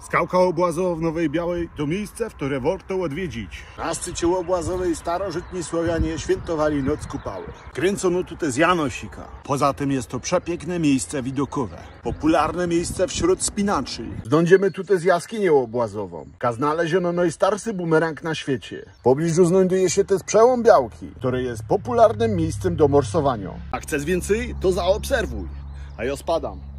Skałka obłazowa w Nowej Białej to miejsce, w które warto odwiedzić. Na szczycie obłazowej starożytni Słowianie świętowali Noc Kupały. Kręcono tutaj z Janosika. Poza tym jest to przepiękne miejsce widokowe. Popularne miejsce wśród spinaczy. Znajdziemy tutaj z jaskinię obłazową. Ka znaleziono najstarszy bumerang na świecie. W pobliżu znajduje się też przełom Białki, który jest popularnym miejscem do morsowania. A chcesz więcej? To zaobserwuj. A ja spadam.